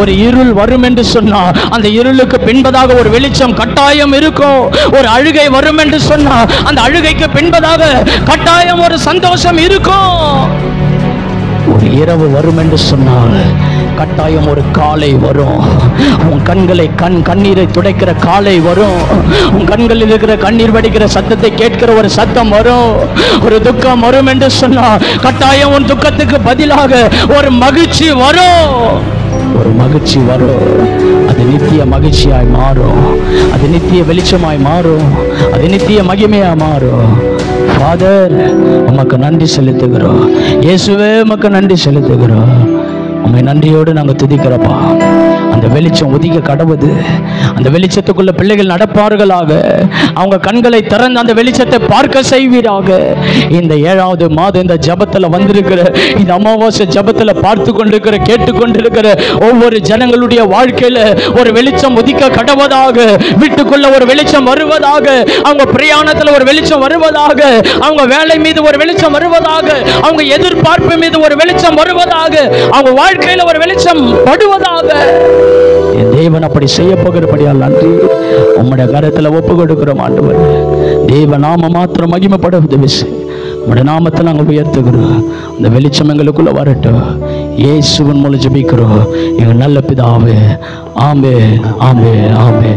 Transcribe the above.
ஒரு இருள் வரும் என்று சொன்னால் அந்த இருளுக்கு பின்பதாக ஒரு வெளிச்சம் கட்டாயம் இருக்கும் ஒரு அழுகை வரும் என்று சொன்னால் அந்த அழுகைக்கு பின்பதாக கட்டாயம் ஒரு சந்தோஷம் இருக்கும் ஒரு இரவு வரும் என்று சொன்னால் கட்டாயம் ஒரு காலை வரும். உன் கண்களை கண் கண்ணீரை துடைக்கிற காலை வரும். உன் கண்களில் இருக்கிற கண்ணீர் வடிக்கிற சத்தத்தை கேட்கிற ஒரு சத்தம் வரும். ஒரு துக்கம் வரும் என்று சொன்னால் கட்டாயம் உன் துக்கத்துக்கு பதிலாக ஒரு மகிழ்ச்சி வரும். ஒரு மகிழ்ச்சி வரும். அது நித்திய மகிழ்ச்சியாய் மாறும். அது நித்திய வெளிச்சமாய் மாறும். அது நித்திய மகிமையாய் மாறும். ஃபாதர் உமக்கு நன்றி செலுத்துகிறோம். இயேசுவே உமக்கு நன்றி செலுத்துகிறோம். உண்மை நன்றியோடு நாங்கள் துதிக்கிறப்பா அந்த வெளிச்சம் ஒதுக்க கடவுது. அந்த வெளிச்சத்துக்குள்ள பிள்ளைகள் நடப்பார்களாக. அவங்க கண்களை திறந்து அந்த வெளிச்சத்தை பார்க்க செய்வீராக. இந்த ஏழாவது மாதம் இந்த ஜபத்தில் வந்திருக்கிற இந்த அமாவாசை ஜபத்தில் பார்த்து கொண்டிருக்கிற கேட்டுக்கொண்டிருக்கிற ஒவ்வொரு ஜனங்களுடைய வாழ்க்கையில ஒரு வெளிச்சம் உதிக்க கடவதாக வீட்டுக்குள்ள ஒரு வெளிச்சம் வருவதாக அவங்க பிரயாணத்துல ஒரு வெளிச்சம் வருவதாக அவங்க வேலை மீது ஒரு வெளிச்சம் வருவதாக அவங்க எதிர்பார்ப்பு மீது ஒரு வெளிச்சம் வருவதாக அவங்க வாழ்க்கை வாழ்க்கையில ஒரு வெளிச்சம் படுவதாக. என் தேவன் அப்படி செய்ய போகிறபடியால் நன்றி. உம்முடைய கரத்தில் ஒப்பு கொடுக்கிறோம் ஆண்டவர். தேவ நாம மாத்திரம் மகிமைப்பட உதவி உம்முடைய நாமத்தை நாங்கள் உயர்த்துகிறோம். அந்த வெளிச்சம் எங்களுக்குள்ள வரட்டும். இயேசுவின் மூலம் ஜபிக்கிறோம். எங்கள் நல்ல பிதாவே. ஆமே ஆமே ஆமே